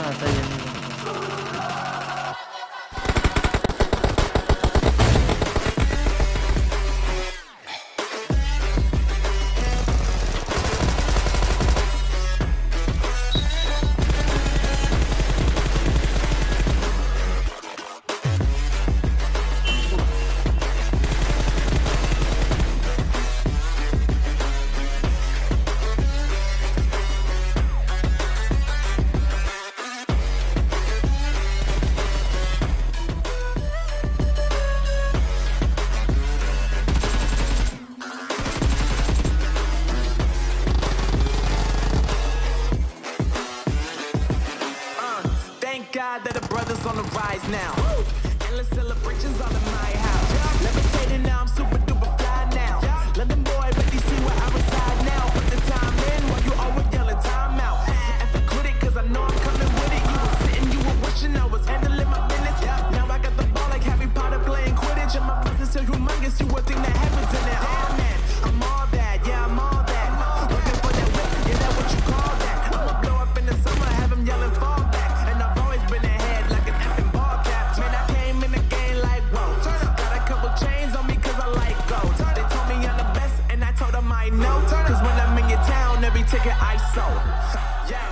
Ah, tambi. Brothers on the rise now. Endless celebrations all in my house. Levitating now, I'm super duper fly now. London boy, but you see where I reside now. Put the time in while you always yelling time out. And for quit it, cause I know I'm coming with it. You were sitting, you were wishing I was handling my business. Now I got the ball like Harry Potter playing Quidditch. And my business is humongous, you would think that heaven's in it. Oh man, Cause when I'm in your town, every ticket I sold. Yeah.